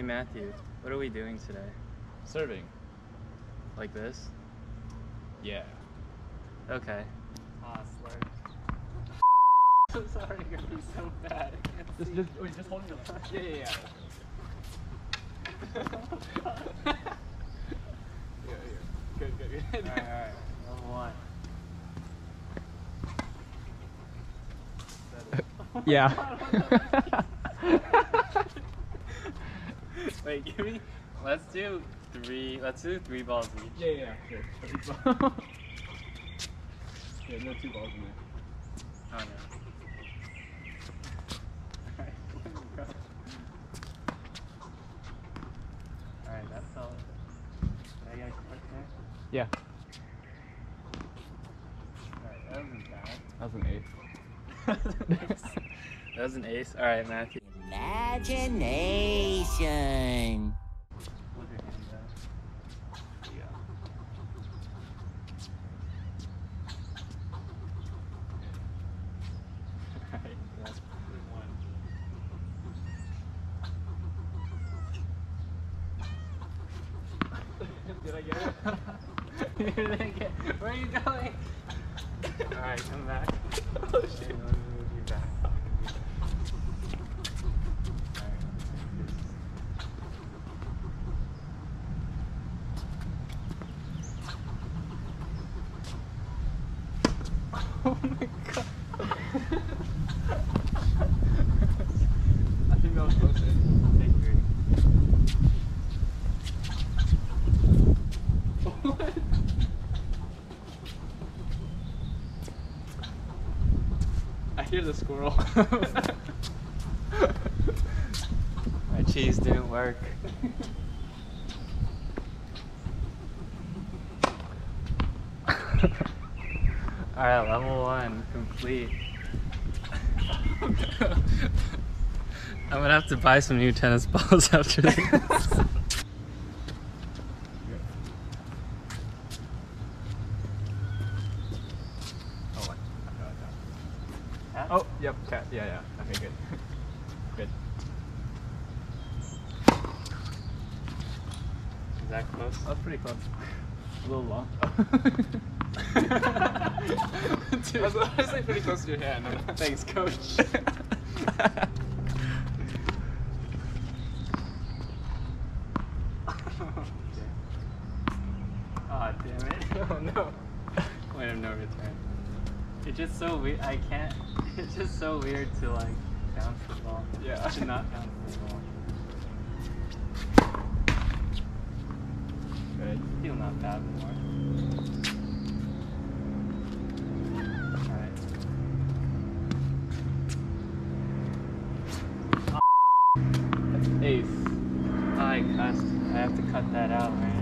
Hey Matthew, what are we doing today? Serving. Like this? Yeah. Okay. Ah, slur. I'm sorry, you're gonna be so bad. I can't Just, see. just, wait, just hold it. Yeah, yeah, yeah. yeah, yeah. Good, good, good. Alright, alright. Level one. Yeah. Wait, give me. Let's do three. Let's do three balls each. yeah, yeah, sure. yeah, no two balls in there. Oh no. Alright. Alright, that's all. Did I get a click there? Yeah, Alright, that wasn't bad. that was an eight. that was an ace. All right, Matthew. Imagination. Hold your hand out. Yeah. Alright, that's one. Did I get it? You didn't get- Where are you going? Alright, come back. oh Okay, let me move you back. Alright, Oh my god. I think that was close. Take three. What? The squirrel. My cheese didn't work. All right, level one complete. I'm gonna have to buy some new tennis balls after this. Oh, what? I got that. Cat? Oh, yep, cat. Yeah, yeah. Okay, good. good. Is that close? That's pretty close. A little long. Dude. That's honestly pretty close to your hand. Thanks, coach. Aw, ah, damn it. oh no. Point of no return. It's just so weird. I can't. It's just so weird to like bounce the ball. Yeah. To not bounce the ball. Good. Still not bad more. Alright. That's ace. I cussed. I have to cut that out, man.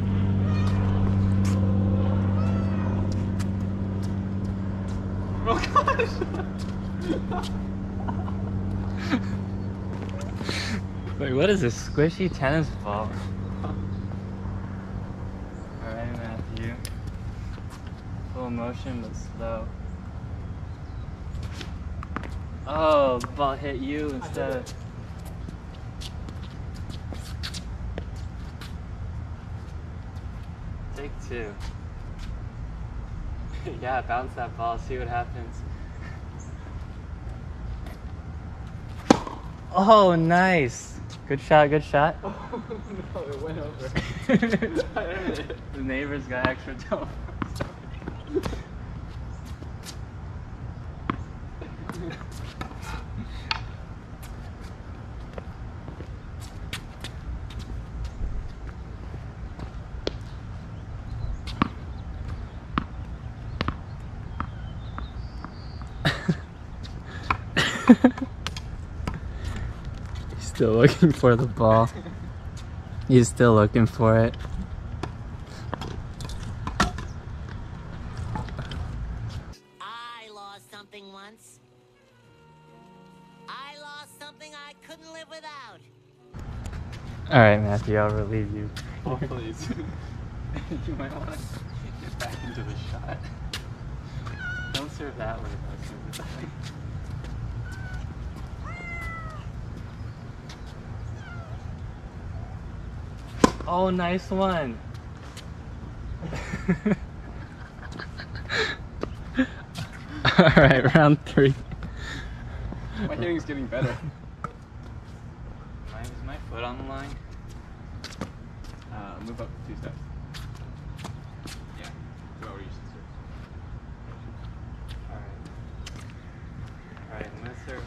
Oh gosh. Wait, what is this squishy tennis ball? Alright, Matthew. Full motion, but slow. Oh, the ball hit you instead of. Take two. yeah, bounce that ball, see what happens. Oh, nice. Good shot, good shot. Oh no, it went over. I heard it. the neighbors got extra dough. He's still looking for the ball. He's still looking for it. I lost something once. I lost something I couldn't live without. All right, Matthew, I'll relieve you. Oh please. you might want to get back into the shot. Don't serve that way, though. Serve it that way. Oh, nice one. All right, round three. My hearing's getting better. My, is my foot on the line? Uh, move up two steps. Yeah. Go where you should All right. All right, I'm gonna serve.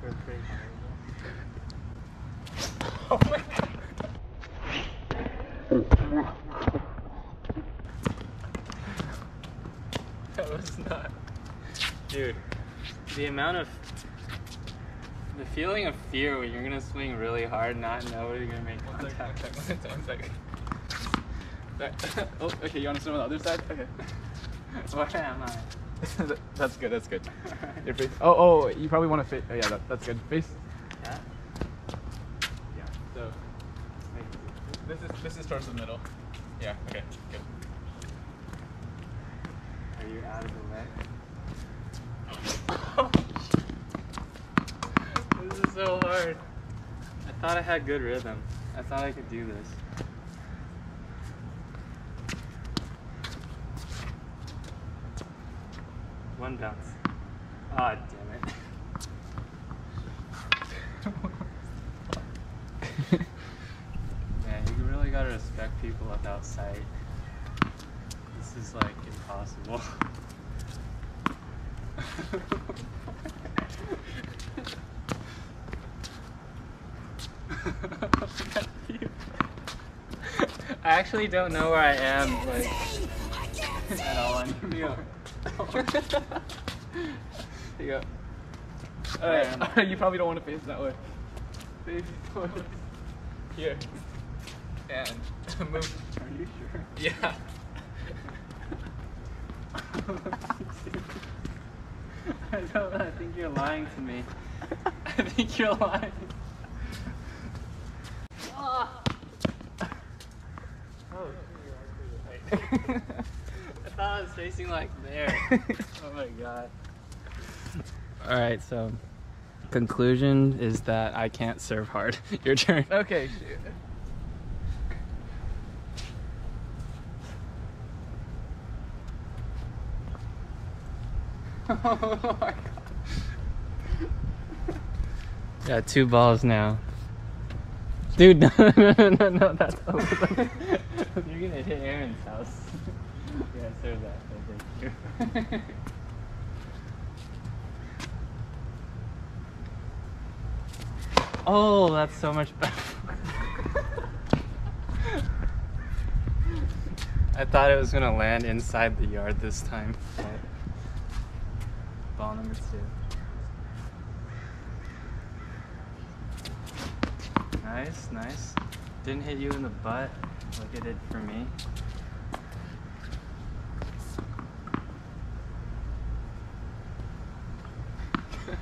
serve pretty hard. Oh my god. That was not. Dude, the amount of. The feeling of fear when you're gonna swing really hard, not know whether you're gonna make one contact. second, one second. Oh, okay, you want to swim on the other side? Okay. Where am I? that's good, that's good. Your face. Oh, oh, you probably want to face. Oh, yeah, that, that's good. Face. Yeah? Yeah. So this is this is towards the middle. Yeah. Okay. Good. Are you out of the way? So hard. I thought I had good rhythm. I thought I could do this. One bounce. Ah, damn it. Man, you really gotta respect people without sight. This is like impossible. I actually don't know where I am, like at all anymore. Here you go. Alright, um, you probably don't want to face that way. Face towards here. And move. Are you sure? Yeah. I don't. I think you're lying to me. I think you're lying. Ah. Oh, I thought I was facing like there. oh my god. All right, so conclusion is that I can't serve hard. Your turn. okay. shoot. oh my god. Got two balls now. Dude, no, no, no, no, that's over. You're gonna hit Aaron's house. yeah, serve that. Oh, Thank you. oh, that's so much better. I thought it was gonna land inside the yard this time. But ball number two. Nice, nice. Didn't hit you in the butt like it did for me.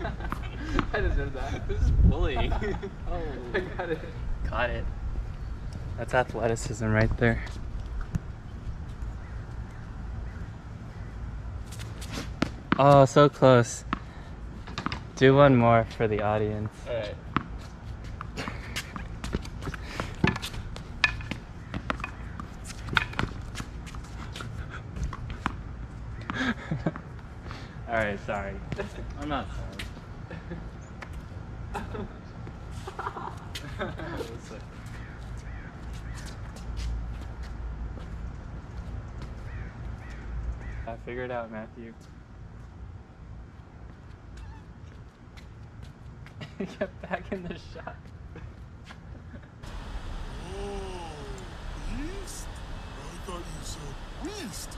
I deserve that. This is bullying. oh, I got it. Got it. That's athleticism right there. Oh, so close. Do one more for the audience. Alright. All right, sorry. I'm not sorry. I figured out, Matthew. Get back in the shot. Oh, beast? I thought you said beast.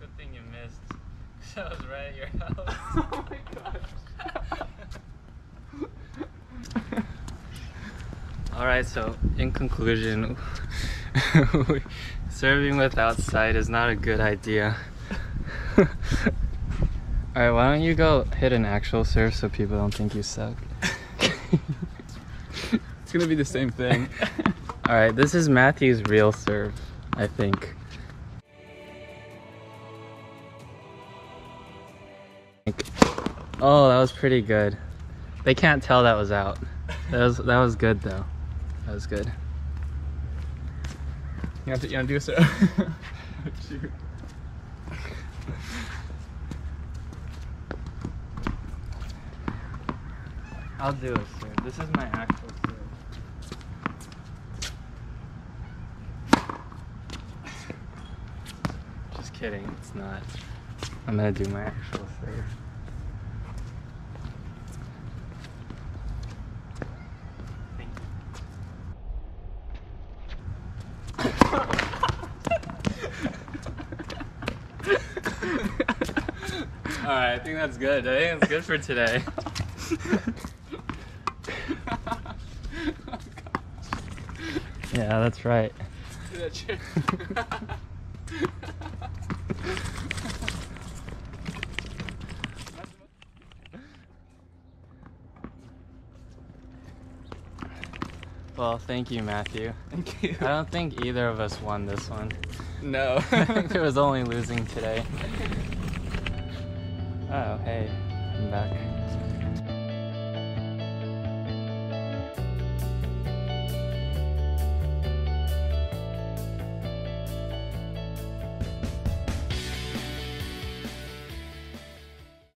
Good thing you missed. 'cause I was right at your house. oh my gosh. All right, so in conclusion, serving without sight is not a good idea. All right, why don't you go hit an actual serve so people don't think you suck? It's gonna be the same thing. All right, this is Matthew's real serve, I think. Oh, that was pretty good. They can't tell that was out. That was that was good though. That was good. You have to, you want to do a sir? Shoot. I'll do it, sir. This is my actual serve. Just kidding, it's not. I'm gonna do my actual serve. Thank you. Alright, I think that's good. I think that's good for today. yeah, that's right. Do that shit. Well, thank you, Matthew. Thank you. I don't think either of us won this one. No. I think it was only losing today. Oh, hey, I'm back.